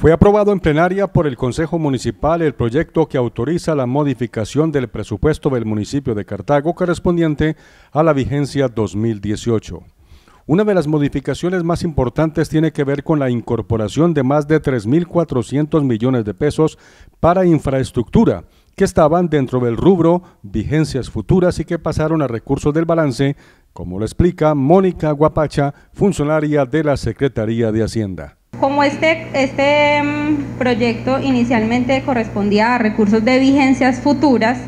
Fue aprobado en plenaria por el Consejo Municipal el proyecto que autoriza la modificación del presupuesto del municipio de Cartago correspondiente a la vigencia 2018. Una de las modificaciones más importantes tiene que ver con la incorporación de más de 3.400 millones de pesos para infraestructura, que estaban dentro del rubro vigencias futuras y que pasaron a recursos del balance, como lo explica Mónica Guapacha, funcionaria de la Secretaría de Hacienda. Como este, este mm, proyecto inicialmente correspondía a recursos de vigencias futuras,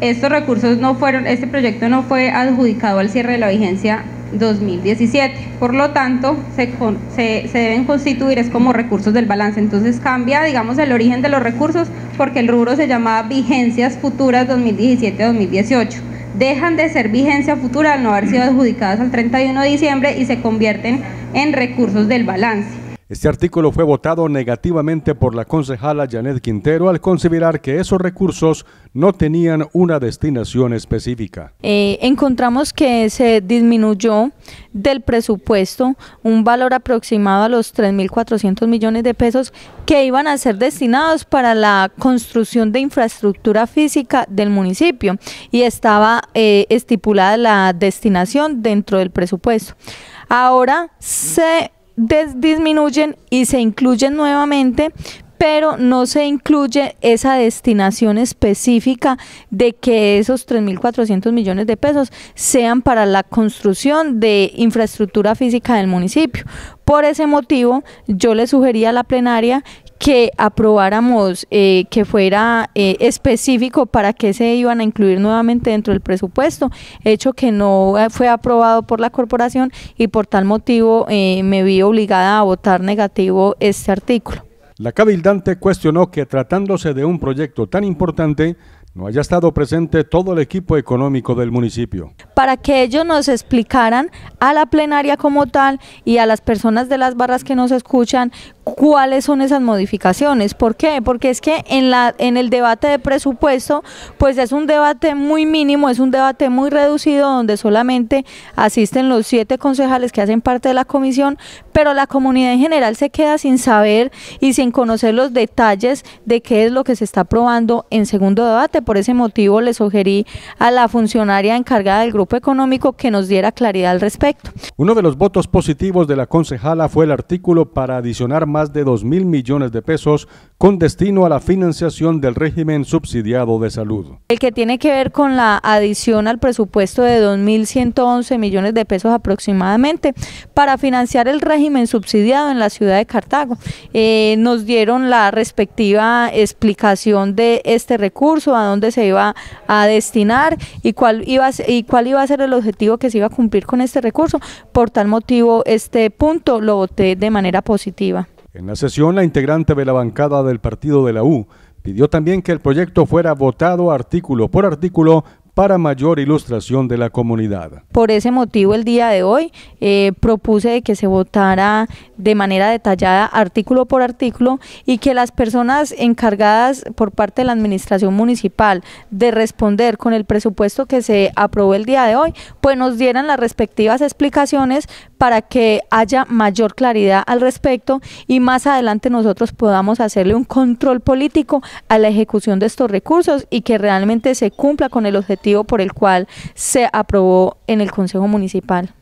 estos recursos no fueron, este proyecto no fue adjudicado al cierre de la vigencia 2017. Por lo tanto, se, se, se, deben constituir es como recursos del balance. Entonces cambia, digamos, el origen de los recursos porque el rubro se llamaba vigencias futuras 2017-2018. Dejan de ser vigencia futura al no haber sido adjudicadas al 31 de diciembre y se convierten en recursos del balance. Este artículo fue votado negativamente por la concejala Janet Quintero al considerar que esos recursos no tenían una destinación específica. Eh, encontramos que se disminuyó del presupuesto un valor aproximado a los 3.400 millones de pesos que iban a ser destinados para la construcción de infraestructura física del municipio y estaba eh, estipulada la destinación dentro del presupuesto. Ahora se disminuyen y se incluyen nuevamente, pero no se incluye esa destinación específica de que esos 3.400 millones de pesos sean para la construcción de infraestructura física del municipio. Por ese motivo, yo le sugería a la plenaria que aprobáramos eh, que fuera eh, específico para que se iban a incluir nuevamente dentro del presupuesto, hecho que no eh, fue aprobado por la corporación y por tal motivo me vi obligada a votar negativo este artículo. La cabildante cuestionó que tratándose de un proyecto tan importante, no haya estado presente todo el equipo económico del municipio. Para que ellos nos explicaran a la plenaria como tal y a las personas de las barras que nos escuchan cuáles son esas modificaciones. ¿Por qué? Porque es que en, la, en el debate de presupuesto, pues es un debate muy mínimo, es un debate muy reducido donde solamente asisten los siete concejales que hacen parte de la comisión, pero la comunidad en general se queda sin saber y sin conocer los detalles de qué es lo que se está aprobando en segundo debate. Por ese motivo le sugerí a la funcionaria encargada del grupo económico que nos diera claridad al respecto. Uno de los votos positivos de la concejala fue el artículo para adicionar más de 2 mil millones de pesos con destino a la financiación del régimen subsidiado de salud. El que tiene que ver con la adición al presupuesto de 2.111 millones de pesos aproximadamente para financiar el régimen subsidiado en la ciudad de Cartago. Eh, nos dieron la respectiva explicación de este recurso, a dónde se iba a destinar y cuál iba y cuál iba a ser el objetivo que se iba a cumplir con este recurso. Por tal motivo, este punto lo voté de manera positiva. En la sesión, la integrante de la bancada del partido de la U pidió también que el proyecto fuera votado artículo por artículo para mayor ilustración de la comunidad. Por ese motivo, el día de hoy eh, propuse que se votara de manera detallada artículo por artículo y que las personas encargadas por parte de la administración municipal de responder con el presupuesto que se aprobó el día de hoy, pues nos dieran las respectivas explicaciones para que haya mayor claridad al respecto y más adelante nosotros podamos hacerle un control político a la ejecución de estos recursos y que realmente se cumpla con el objetivo por el cual se aprobó en el Consejo Municipal.